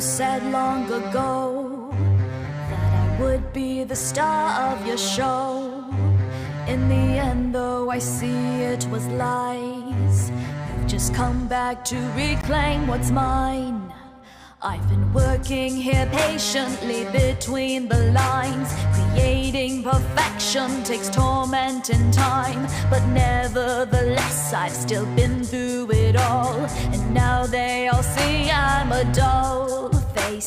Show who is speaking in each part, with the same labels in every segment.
Speaker 1: said long ago that I would be the star of your show. In the end, though, I see it was lies. You've just come back to reclaim what's mine. I've been working here patiently between the lines. Creating perfection takes torment and time. But nevertheless, I've still been through it all. And now they all see I'm a doll.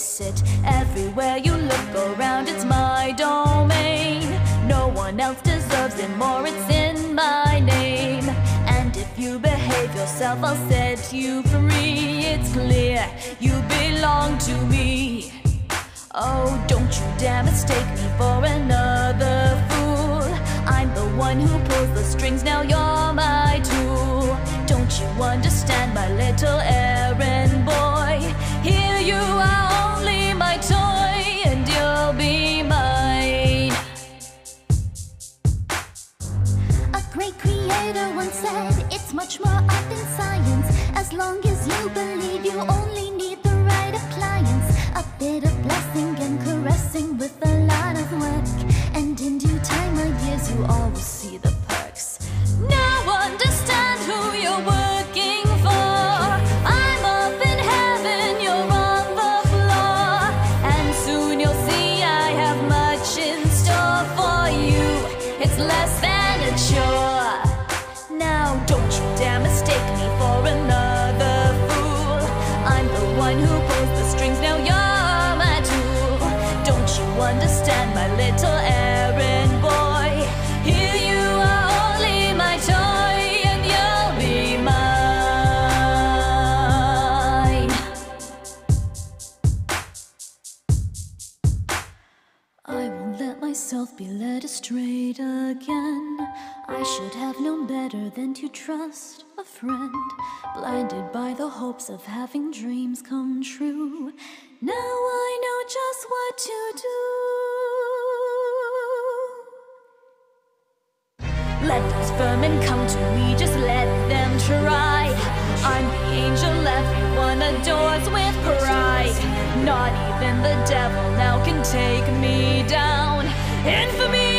Speaker 1: It, everywhere you look around, it's my domain. No one else deserves it more, it's in my name. And if you behave yourself, I'll set you free. It's clear you belong to me. Oh, don't you dare mistake me for another fool. I'm the one who pulls the strings, now you're my tool. Don't you understand, my little
Speaker 2: creator once said it's much more art than science. As long as you believe you only need the right appliance. A bit of blessing and caressing with a
Speaker 1: myself be led astray again. I should have known better than to trust a friend. Blinded by the hopes of having dreams come true. Now I know just what to do. Let those vermin come to me, just let them try. I'm the angel everyone adores with pride. Not even the devil now can take me down. Infamy